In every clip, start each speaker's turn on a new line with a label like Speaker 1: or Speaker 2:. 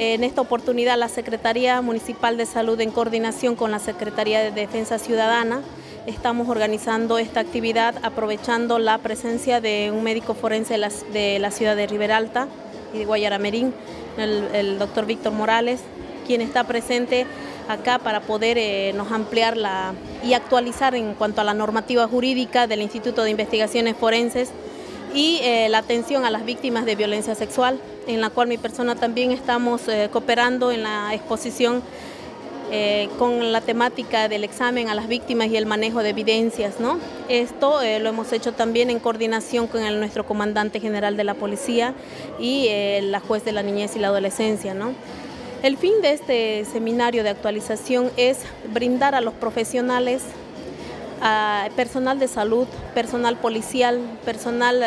Speaker 1: En esta oportunidad la Secretaría Municipal de Salud en coordinación con la Secretaría de Defensa Ciudadana estamos organizando esta actividad aprovechando la presencia de un médico forense de la, ciudad de Riberalta y de Guayaramerín, el, doctor Víctor Morales, quien está presente acá para poder eh, nos ampliar la, y actualizar en cuanto a la normativa jurídica del Instituto de Investigaciones Forenses y eh, la atención a las víctimas de violencia sexual, en la cual mi persona también estamos eh, cooperando en la exposición eh, con la temática del examen a las víctimas y el manejo de evidencias. ¿no? Esto eh, lo hemos hecho también en coordinación con nuestro comandante general de la policía y la juez de la niñez y la adolescencia. ¿no? El fin de este seminario de actualización es brindar a los profesionales, a personal de salud, personal policial, personal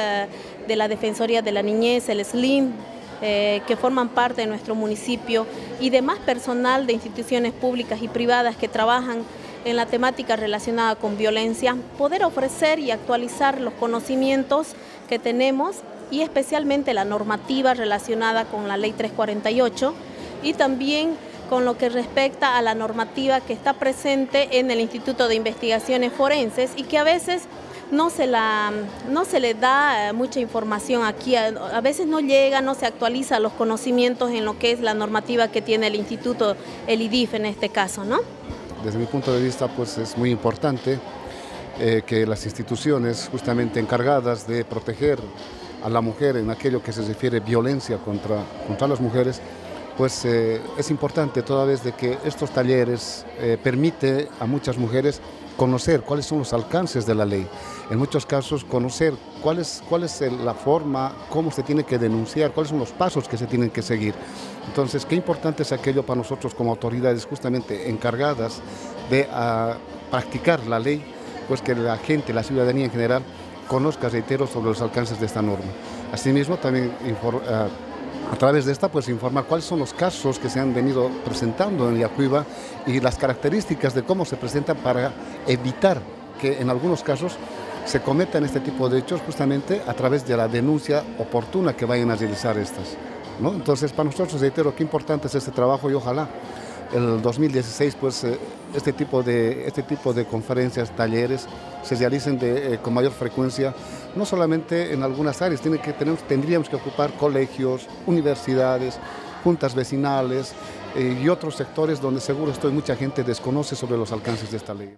Speaker 1: de la Defensoría de la Niñez, el SLIM, eh, que forman parte de nuestro municipio y demás personal de instituciones públicas y privadas que trabajan en la temática relacionada con violencia, poder ofrecer y actualizar los conocimientos que tenemos y especialmente la normativa relacionada con la ley 348 y también con lo que respecta a la normativa que está presente en el Instituto de Investigaciones Forenses y que a veces no se, la, no se le da eh, mucha información aquí, a, veces no llega, no se actualiza los conocimientos en lo que es la normativa que tiene el instituto, el IDIF en este caso, ¿no?
Speaker 2: Desde mi punto de vista, pues es muy importante eh, que las instituciones justamente encargadas de proteger a la mujer en aquello que se refiere violencia contra, contra las mujeres, pues eh, es importante toda vez de que estos talleres eh, permite a muchas mujeres conocer cuáles son los alcances de la ley. En muchos casos conocer cuál es, cuál es la forma, cómo se tiene que denunciar, cuáles son los pasos que se tienen que seguir. Entonces, qué importante es aquello para nosotros como autoridades justamente encargadas de ah, practicar la ley, pues que la gente, la ciudadanía en general, conozca, reitero, sobre los alcances de esta norma. Asimismo, también uh, a través de esta, pues informar cuáles son los casos que se han venido presentando en Yacuiba y las características de cómo se presentan para evitar que en algunos casos se cometan este tipo de hechos justamente a través de la denuncia oportuna que vayan a realizar estas. ¿no? Entonces, para nosotros, reitero, qué importante es este trabajo y ojalá el 2016 pues eh, este tipo de este tipo de conferencias talleres se realicen eh, con mayor frecuencia no solamente en algunas áreas tiene que tenemos, tendríamos que ocupar colegios universidades juntas vecinales eh, y otros sectores donde seguro estoy mucha gente desconoce sobre los alcances de esta ley